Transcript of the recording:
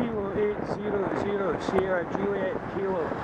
Kilo 800 Sierra Juliet Kilo.